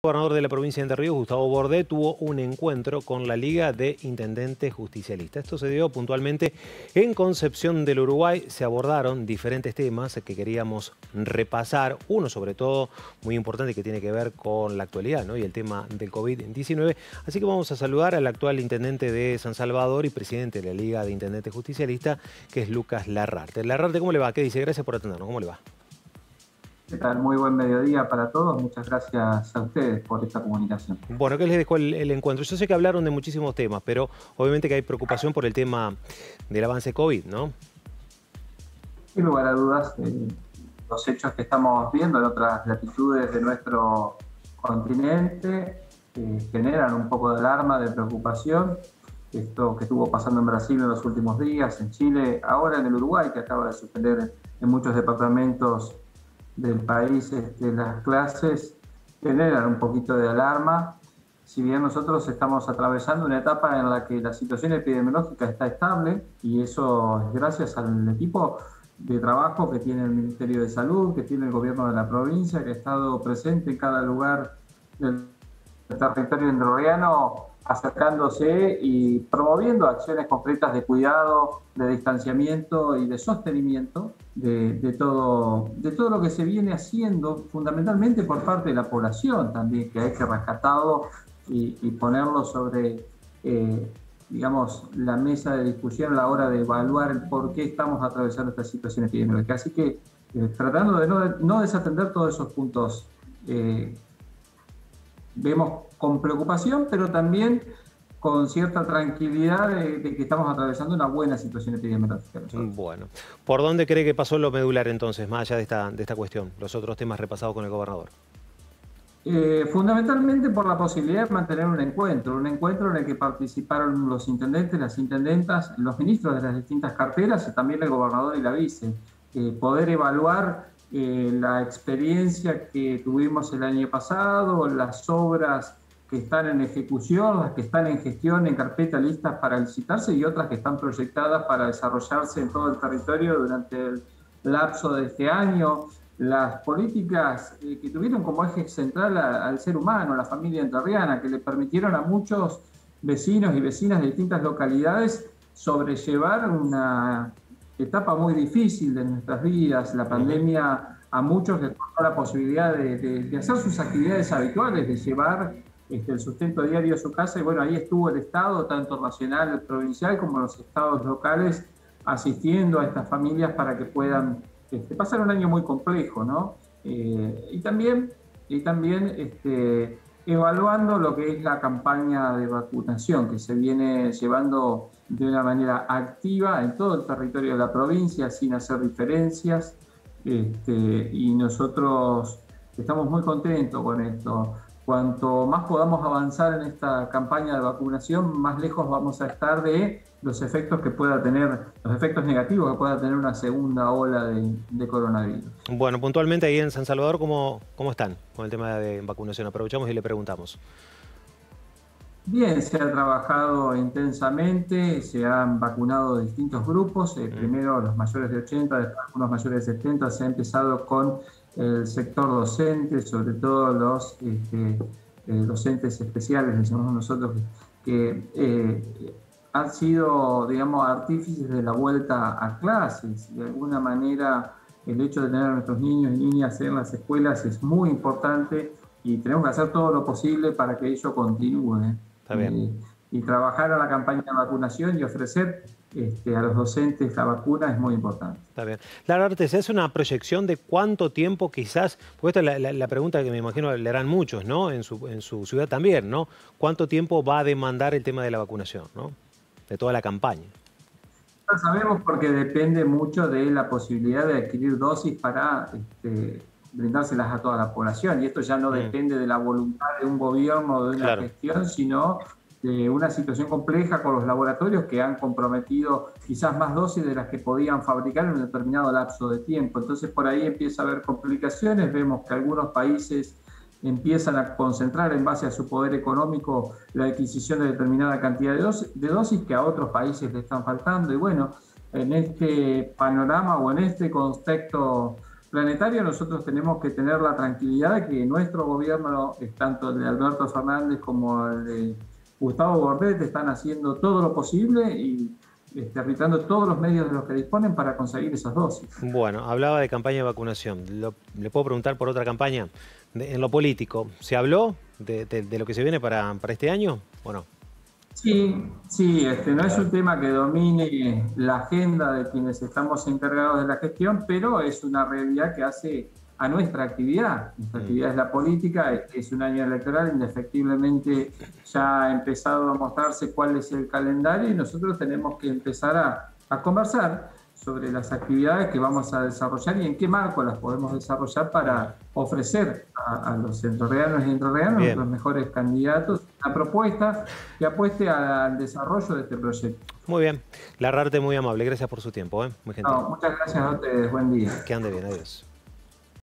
El gobernador de la provincia de Entre Ríos, Gustavo Bordé, tuvo un encuentro con la Liga de Intendentes Justicialistas. Esto se dio puntualmente en Concepción del Uruguay. Se abordaron diferentes temas que queríamos repasar. Uno, sobre todo, muy importante que tiene que ver con la actualidad y el tema del COVID-19. Así que vamos a saludar al actual intendente de San Salvador y presidente de la Liga de Intendentes Justicialistas, que es Lucas Larrarte. Larrarte, ¿cómo le va? ¿Qué dice? Gracias por atendernos. ¿Cómo le va? ¿Qué tal? Muy buen mediodía para todos. Muchas gracias a ustedes por esta comunicación. Bueno, ¿qué les dejó el, encuentro? Yo sé que hablaron de muchísimos temas, pero obviamente que hay preocupación por el tema del avance COVID, ¿no? Sin lugar a dudas, eh, los hechos que estamos viendo en otras latitudes de nuestro continente eh, generan un poco de alarma, de preocupación. Esto que estuvo pasando en Brasil en los últimos días, en Chile, ahora en el Uruguay, que acaba de suspender en muchos departamentos del país este, las clases generan un poquito de alarma. Si bien nosotros estamos atravesando una etapa en la que la situación epidemiológica está estable, y eso es gracias al equipo de trabajo que tiene el Ministerio de Salud, que tiene el gobierno de la provincia, que ha estado presente en cada lugar del territorio endorreano acercándose y promoviendo acciones concretas de cuidado, de distanciamiento y de sostenimiento de, todo, de todo lo que se viene haciendo, fundamentalmente por parte de la población también, que hay que rescatarlo y, ponerlo sobre, eh, digamos, la mesa de discusión a la hora de evaluar por qué estamos atravesando esta situación epidemiológica. Así que eh, tratando de no, desatender todos esos puntos, eh, vemos con preocupación, pero también con cierta tranquilidad de, que estamos atravesando una buena situación epidemiológica. Bueno, ¿por dónde cree que pasó lo medular entonces, más allá de esta, de esta cuestión, los otros temas repasados con el gobernador? Eh, fundamentalmente por la posibilidad de mantener un encuentro, un encuentro en el que participaron los intendentes, las intendentas, los ministros de las distintas carteras y también el gobernador y la vice. Eh, poder evaluar eh, la experiencia que tuvimos el año pasado, las obras que están en ejecución, las que están en gestión, en carpeta, listas para licitarse y otras que están proyectadas para desarrollarse en todo el territorio durante el lapso de este año. Las políticas eh, que tuvieron como eje central al ser humano, la familia entrerriana, que le permitieron a muchos vecinos y vecinas de distintas localidades sobrellevar una etapa muy difícil de nuestras vidas. La pandemia a muchos les cortó la posibilidad de hacer sus actividades habituales, de llevar este, el sustento diario de su casa y bueno, ahí estuvo el Estado, tanto nacional, provincial, como los estados locales, asistiendo a estas familias para que puedan este, pasar un año muy complejo, ¿no? Eh, y también, y también este, evaluando lo que es la campaña de vacunación que se viene llevando de una manera activa en todo el territorio de la provincia, sin hacer diferencias, y nosotros estamos muy contentos con esto. Cuanto más podamos avanzar en esta campaña de vacunación, más lejos vamos a estar de los efectos que pueda tener, los efectos negativos que pueda tener una segunda ola de, coronavirus. Bueno, puntualmente ahí en San Salvador, ¿cómo, ¿cómo están con el tema de vacunación? Aprovechamos y le preguntamos. Bien, se ha trabajado intensamente, se han vacunado distintos grupos, eh, primero los mayores de 80, después algunos mayores de 70, se ha empezado con el sector docente, sobre todo los este, eh, docentes especiales, decimos nosotros, que eh, han sido, digamos, artífices de la vuelta a clases. De alguna manera, el hecho de tener a nuestros niños y niñas en las escuelas es muy importante y tenemos que hacer todo lo posible para que ello continúe. Eh, y trabajar a la campaña de vacunación y ofrecer este, a los docentes la vacuna es muy importante. Está bien. Lara ¿se hace una proyección de cuánto tiempo quizás, porque esta es la, pregunta que me imagino le harán muchos, ¿no? En su, en su ciudad también, ¿no? ¿Cuánto tiempo va a demandar el tema de la vacunación, ¿no? De toda la campaña. Lo sabemos porque depende mucho de la posibilidad de adquirir dosis para este, brindárselas a toda la población. Y esto ya no mm. depende de la voluntad de un gobierno o de una gestión, sino de una situación compleja con los laboratorios que han comprometido quizás más dosis de las que podían fabricar en un determinado lapso de tiempo. Entonces por ahí empieza a haber complicaciones, vemos que algunos países empiezan a concentrar en base a su poder económico la adquisición de determinada cantidad de dosis, de dosis que a otros países le están faltando. Y bueno, en este panorama o en este contexto planetario, nosotros tenemos que tener la tranquilidad de que nuestro gobierno, tanto el de Alberto Fernández como el de Gustavo Bordet, están haciendo todo lo posible y este, aplicando todos los medios de los que disponen para conseguir esas dosis. Bueno, hablaba de campaña de vacunación. ¿Le puedo preguntar por otra campaña? en lo político, ¿se habló de, lo que se viene para, para este año o no? Sí, sí, este, no es un tema que domine la agenda de quienes estamos encargados de la gestión, pero es una realidad que hace a nuestra actividad. Nuestra actividad es la política, es un año electoral, indefectiblemente ya ha empezado a mostrarse cuál es el calendario y nosotros tenemos que empezar a, a conversar sobre las actividades que vamos a desarrollar y en qué marco las podemos desarrollar para ofrecer a, los entrerrianos y entrerrianos los mejores candidatos, una propuesta que apueste al desarrollo de este proyecto. Muy bien. La Rarte muy amable. Gracias por su tiempo. ¿eh? Muy gentil. muchas gracias a ustedes. Buen día. Que ande bien. Adiós.